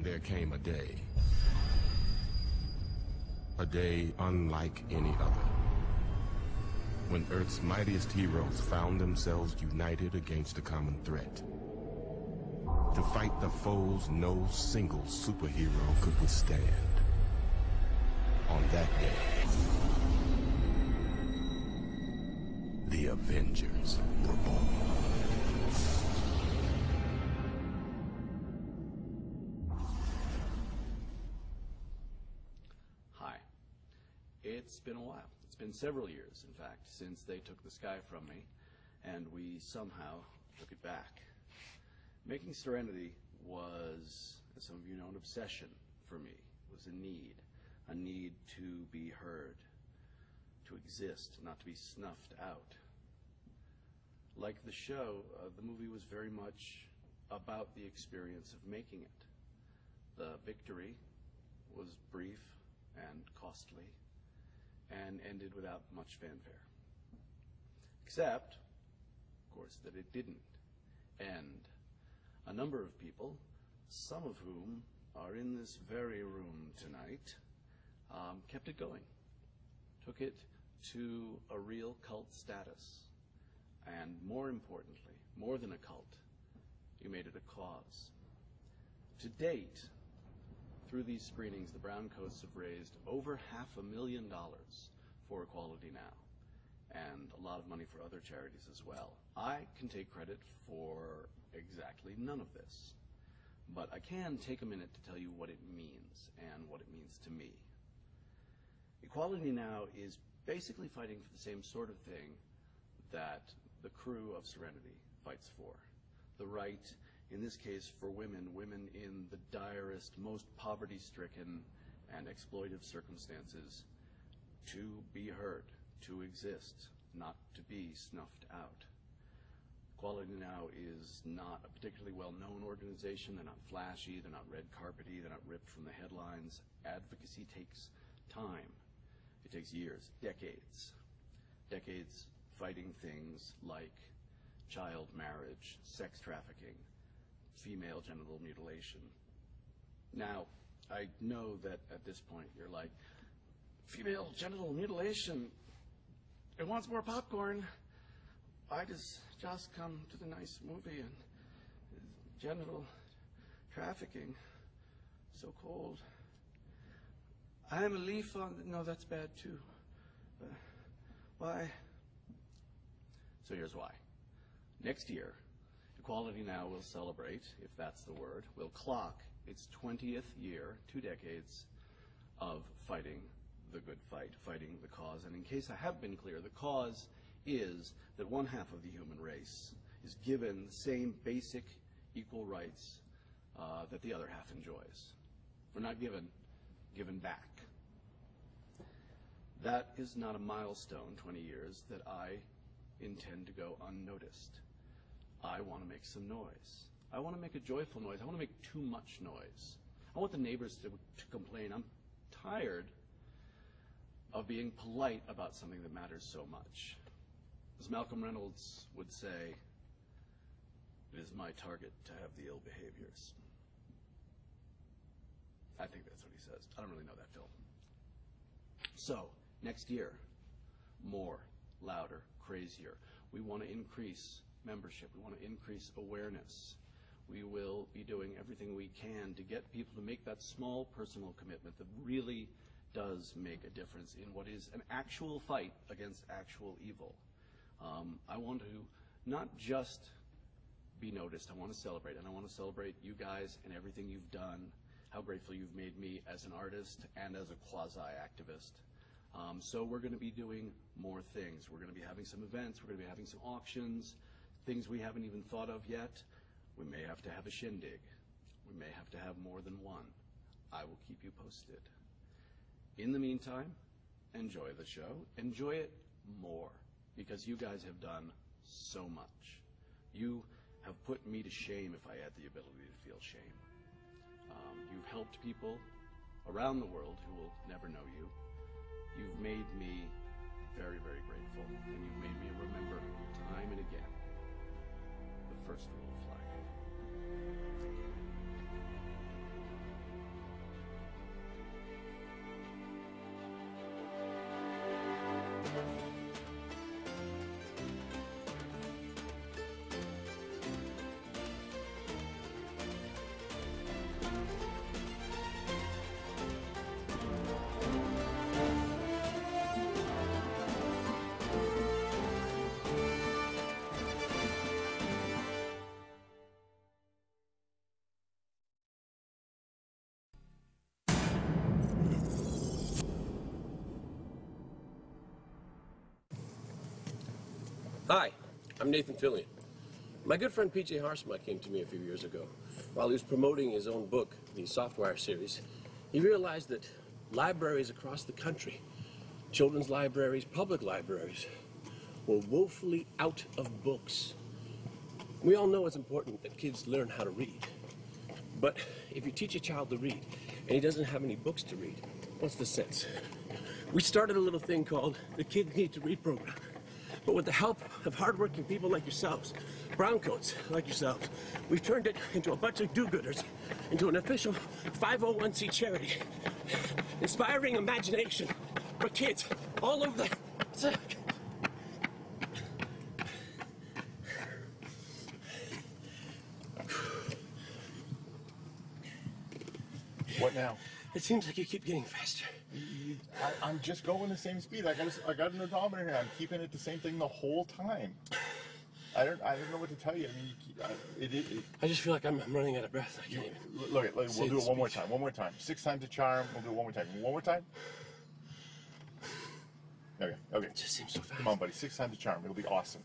And there came a day. A day unlike any other. When Earth's mightiest heroes found themselves united against a common threat. To fight the foes no single superhero could withstand. On that day, the Avengers were born. It's been a while. It's been several years, in fact, since they took the sky from me, and we somehow took it back. Making Serenity was, as some of you know, an obsession for me. It was a need. A need to be heard, to exist, not to be snuffed out. Like the show, uh, the movie was very much about the experience of making it. The victory was brief and costly and ended without much fanfare. Except, of course, that it didn't end. A number of people, some of whom are in this very room tonight, um, kept it going, took it to a real cult status, and more importantly, more than a cult, you made it a cause. To date, through these screenings, the Browncoats have raised over half a million dollars for Equality Now, and a lot of money for other charities as well. I can take credit for exactly none of this, but I can take a minute to tell you what it means and what it means to me. Equality Now is basically fighting for the same sort of thing that the crew of Serenity fights for. The right, in this case for women, women in the direst, most poverty stricken and exploitive circumstances, to be heard, to exist, not to be snuffed out. Equality Now is not a particularly well known organization. They're not flashy, they're not red carpety, they're not ripped from the headlines. Advocacy takes time. It takes years, decades. Decades fighting things like child marriage, sex trafficking, female genital mutilation. Now, I know that at this point you're like, female genital mutilation, it wants more popcorn. Why does just come to the nice movie and genital trafficking so cold? I'm a leaf on. No, that's bad too. Uh, why? So here's why. Next year, Equality Now will celebrate, if that's the word, will clock its 20th year, two decades, of fighting the good fight, fighting the cause. And in case I have been clear, the cause is that one half of the human race is given the same basic equal rights uh, that the other half enjoys. We're not given, given back. That is not a milestone, 20 years, that I intend to go unnoticed. I want to make some noise. I want to make a joyful noise. I want to make too much noise. I want the neighbors to, to complain. I'm tired of being polite about something that matters so much. As Malcolm Reynolds would say, it is my target to have the ill behaviors. I think that's what he says. I don't really know that film. So, next year, more, louder, crazier. We want to increase membership. We want to increase awareness. We will be doing everything we can to get people to make that small personal commitment that really does make a difference in what is an actual fight against actual evil. Um, I want to not just be noticed, I want to celebrate, and I want to celebrate you guys and everything you've done, how grateful you've made me as an artist and as a quasi-activist. Um, so we're going to be doing more things. We're going to be having some events. We're going to be having some auctions, things we haven't even thought of yet. We may have to have a shindig. We may have to have more than one. I will keep you posted. In the meantime, enjoy the show. Enjoy it more because you guys have done so much. You have put me to shame if I had the ability to feel shame. Um, you've helped people around the world who will never know you. You've made me very, very grateful, and you've made me remember time and again first. rule Hi, I'm Nathan Fillion. My good friend PJ Haarsma came to me a few years ago. While he was promoting his own book, the Softwire series, he realized that libraries across the country, children's libraries, public libraries, were woefully out of books. We all know it's important that kids learn how to read. But if you teach a child to read and he doesn't have any books to read, what's the sense? We started a little thing called the Kids Need to Read program. But with the help of hardworking people like yourselves, browncoats like yourselves, we've turned it into a bunch of do-gooders, into an official 501c charity, inspiring imagination for kids all over the... What now? It seems like you keep getting faster. I, I'm just going the same speed. I got a, I got an odometer here. I'm keeping it the same thing the whole time. I don't I don't know what to tell you. I mean, you keep, I, it, it, it, I just feel like I'm, I'm running out of breath. I can't even. look, look, we'll do it one more time. One more time. Six times a charm. We'll do it one more time. One more time. Okay. Okay. It just seems so fast. Come on, buddy. Six times a charm. It'll be awesome.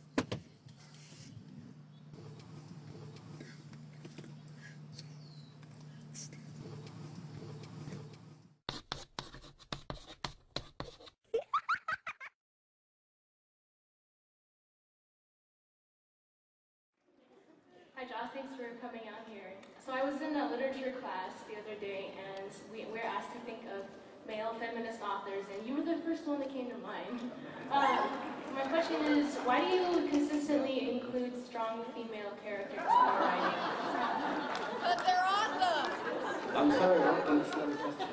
Hi Joss, thanks for coming out here. So I was in a literature class the other day and we were asked to think of male feminist authors and you were the first one that came to mind. Um, my question is, why do you consistently include strong female characters in your writing? But they're awesome! I'm sorry, I don't understand the question.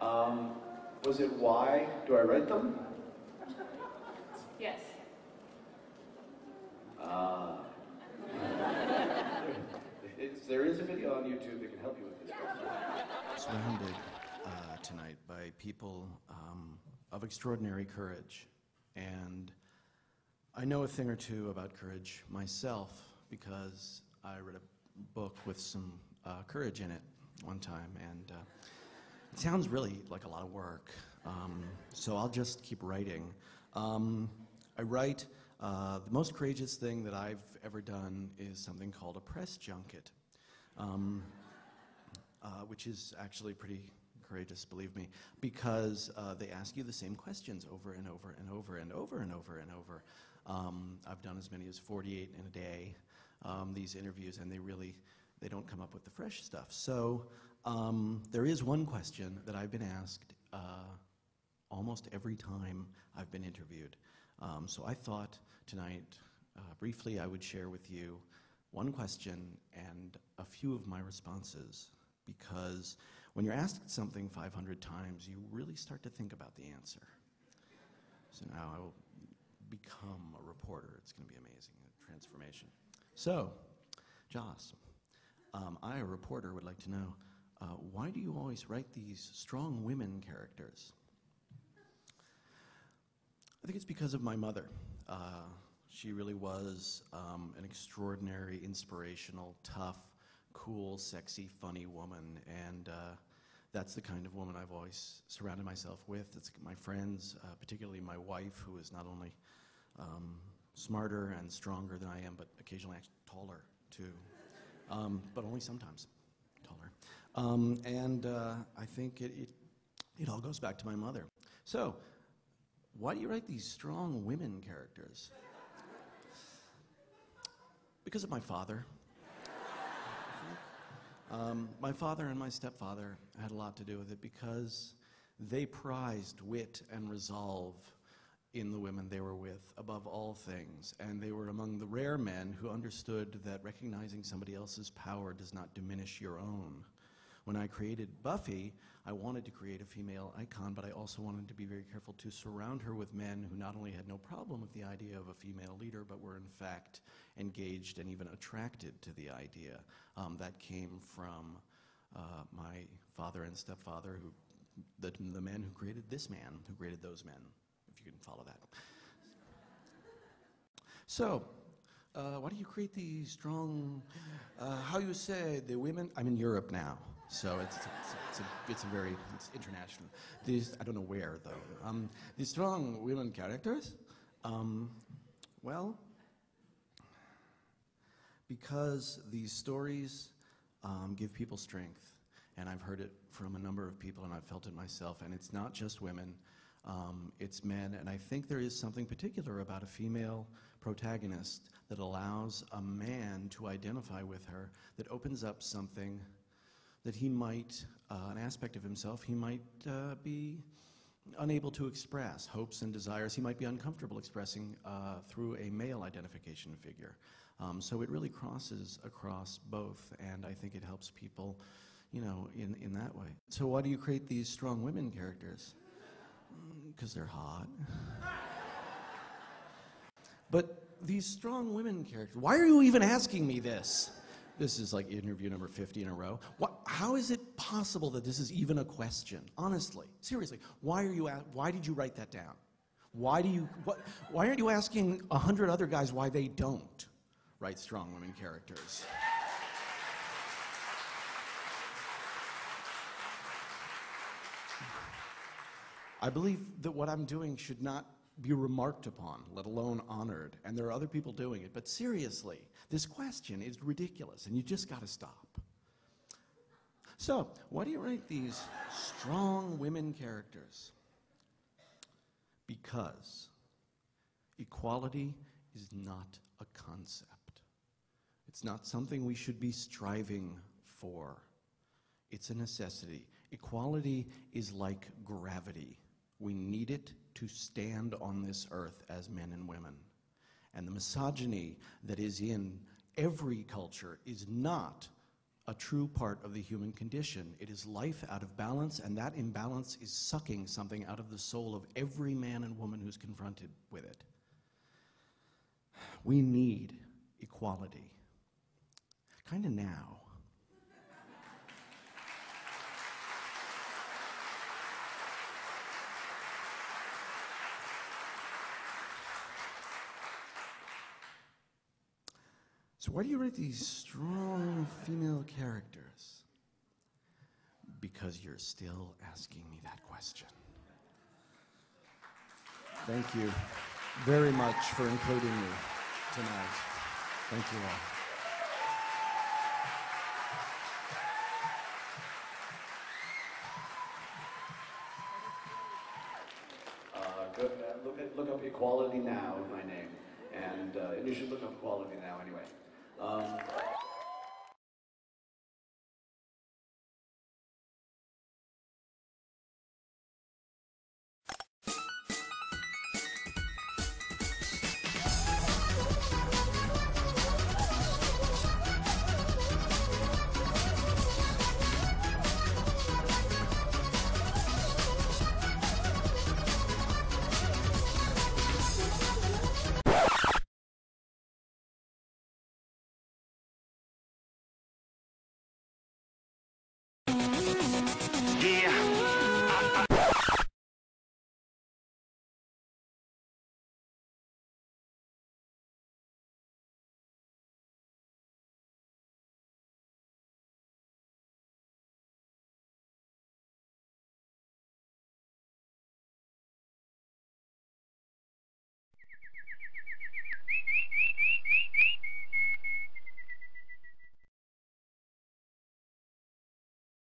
Um, um, was it why do I write them? Yes. Uh, there is a video on YouTube that can help you with this surrounded uh, tonight by people um, of extraordinary courage. And I know a thing or two about courage myself because I read a book with some uh, courage in it one time. And uh, it sounds really like a lot of work. Um, so I'll just keep writing. Um, I write, uh, the most courageous thing that I've ever done is something called a press junket. Um, uh, which is actually pretty courageous, believe me, because uh, they ask you the same questions over and over and over and over and over and over. Um, I've done as many as 48 in a day, um, these interviews, and they really, they don't come up with the fresh stuff. So um, there is one question that I've been asked uh, almost every time I've been interviewed. Um, so I thought tonight, uh, briefly, I would share with you one question and a few of my responses because when you're asked something 500 times, you really start to think about the answer. So now I will become a reporter. It's going to be amazing, a transformation. So, Joss, um, I, a reporter, would like to know uh, why do you always write these strong women characters? I think it's because of my mother. Uh, she really was um, an extraordinary, inspirational, tough, cool, sexy, funny woman, and uh, that's the kind of woman I've always surrounded myself with. It's my friends, uh, particularly my wife, who is not only um, smarter and stronger than I am, but occasionally taller too, um, but only sometimes taller. Um, and uh, I think it, it it all goes back to my mother. So, why do you write these strong women characters? Because of my father. Um, my father and my stepfather had a lot to do with it because they prized wit and resolve in the women they were with above all things. And they were among the rare men who understood that recognizing somebody else's power does not diminish your own. When I created Buffy, I wanted to create a female icon, but I also wanted to be very careful to surround her with men who not only had no problem with the idea of a female leader, but were in fact engaged and even attracted to the idea. Um, that came from uh, my father and stepfather, who, the, the men who created this man, who created those men, if you can follow that. So, uh, why do you create these strong, uh, how you say, the women? I'm in Europe now, So it's, it's, it's, a, it's a very it's international. These, I don't know where, though. Um, the strong women characters, um, well, because these stories um, give people strength. And I've heard it from a number of people, and I've felt it myself. And it's not just women, um, it's men. And I think there is something particular about a female protagonist that allows a man to identify with her, that opens up something that he might, uh, an aspect of himself, he might uh, be unable to express, hopes and desires he might be uncomfortable expressing uh, through a male identification figure. Um, so it really crosses across both, and I think it helps people, you know, in, in that way. So why do you create these strong women characters? Because they're hot. but these strong women characters, why are you even asking me this? This is like interview number 50 in a row. What, how is it possible that this is even a question? Honestly, seriously, why are you? Why did you write that down? Why do you? What, why aren't you asking a hundred other guys why they don't write strong women characters? I believe that what I'm doing should not be remarked upon, let alone honored. And there are other people doing it. But seriously, this question is ridiculous, and you just got to stop. So, why do you write these strong women characters? Because equality is not a concept. It's not something we should be striving for. It's a necessity. Equality is like gravity. We need it to stand on this earth as men and women. And the misogyny that is in every culture is not a true part of the human condition. It is life out of balance, and that imbalance is sucking something out of the soul of every man and woman who's confronted with it. We need equality. Kind of now. So, why do you write these strong female characters? Because you're still asking me that question. Thank you very much for including me tonight. Thank you all. Uh, uh, look, up Equality Now, my name. And, uh, and you should look up Equality Now anyway. Um,